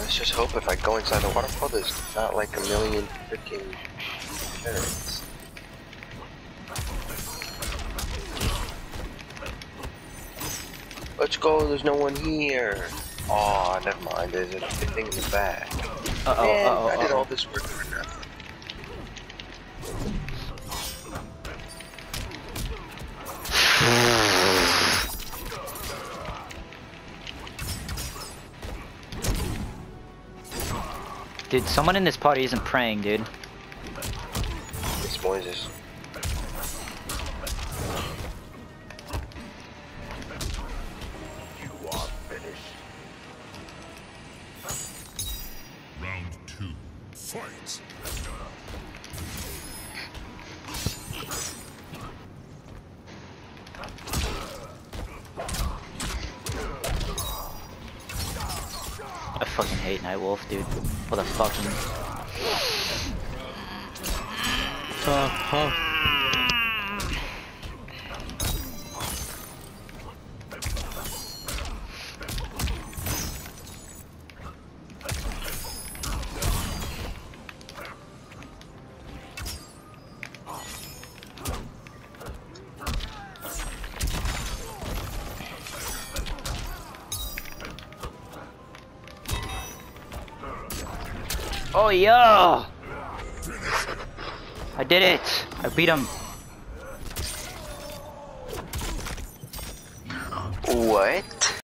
Let's just hope if I go inside the waterfall, there's not like a million freaking carrots. Let's go, there's no one here. Aw, oh, never mind, there's a thing in the back. Uh oh, Man, uh -oh, uh -oh. I did all this work for nothing. Dude, someone in this party isn't praying, dude. This boys is. You are finished. Round two. Fight. I fucking hate Nightwolf, dude. What a fucking. Oh yeah! I did it! I beat him. What?